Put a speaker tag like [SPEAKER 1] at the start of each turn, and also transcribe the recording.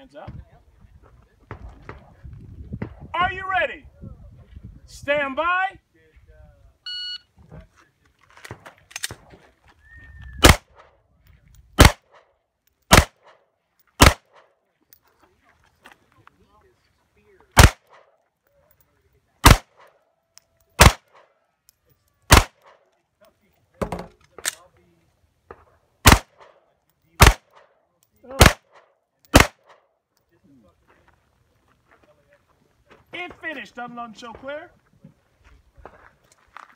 [SPEAKER 1] hands up. Are you ready? Stand by. It finished, unload show clear.